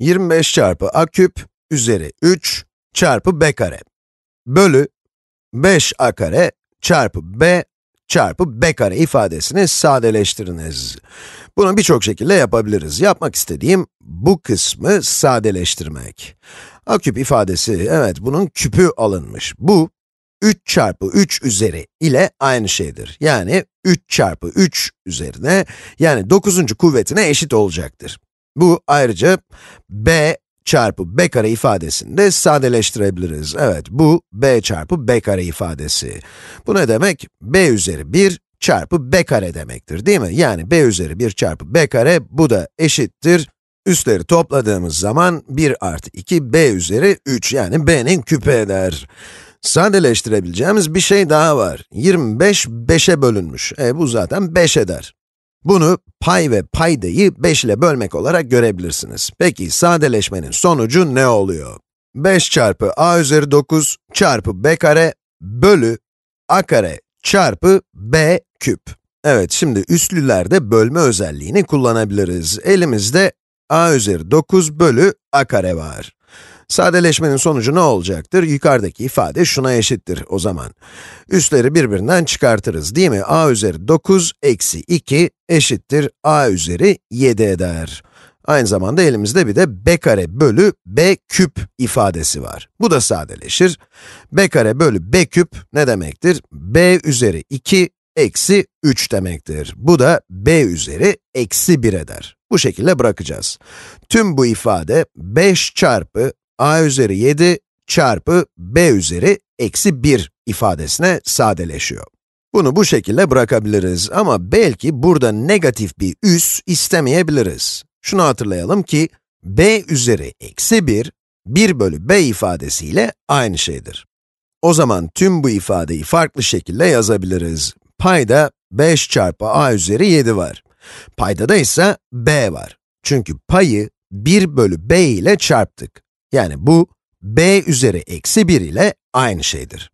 25 çarpı a küp üzeri 3 çarpı b kare bölü 5a kare çarpı b çarpı b kare ifadesini sadeleştiriniz. Bunu birçok şekilde yapabiliriz. Yapmak istediğim bu kısmı sadeleştirmek. a küp ifadesi, evet bunun küpü alınmış. Bu 3 çarpı 3 üzeri ile aynı şeydir. Yani 3 çarpı 3 üzerine, yani 9. kuvvetine eşit olacaktır. Bu ayrıca b çarpı b kare ifadesini de sadeleştirebiliriz. Evet, bu b çarpı b kare ifadesi. Bu ne demek? b üzeri 1 çarpı b kare demektir, değil mi? Yani b üzeri 1 çarpı b kare, bu da eşittir. Üstleri topladığımız zaman 1 artı 2 b üzeri 3, yani b'nin küpü eder. Sadeleştirebileceğimiz bir şey daha var. 25, 5'e bölünmüş. E bu zaten 5 eder. Bunu pay ve paydayı 5 ile bölmek olarak görebilirsiniz. Peki sadeleşmenin sonucu ne oluyor? 5 çarpı a üzeri 9 çarpı b kare bölü a kare çarpı b küp. Evet, şimdi üslülerde bölme özelliğini kullanabiliriz. Elimizde a üzeri 9 bölü a kare var. Sadeleşmenin sonucu ne olacaktır? Yukarıdaki ifade şuna eşittir o zaman. Üstleri birbirinden çıkartırız değil mi? a üzeri 9 eksi 2 eşittir a üzeri 7 eder. Aynı zamanda elimizde bir de b kare bölü b küp ifadesi var. Bu da sadeleşir. b kare bölü b küp ne demektir? b üzeri 2 eksi 3 demektir. Bu da b üzeri eksi 1 eder. Bu şekilde bırakacağız. Tüm bu ifade 5 çarpı a üzeri 7 çarpı b üzeri eksi 1 ifadesine sadeleşiyor. Bunu bu şekilde bırakabiliriz ama belki burada negatif bir üs istemeyebiliriz. Şunu hatırlayalım ki, b üzeri eksi 1, 1 bölü b ifadesiyle aynı şeydir. O zaman tüm bu ifadeyi farklı şekilde yazabiliriz. Payda 5 çarpı a üzeri 7 var. Paydada ise b var. Çünkü payı 1 bölü b ile çarptık. Yani bu, b üzeri eksi 1 ile aynı şeydir.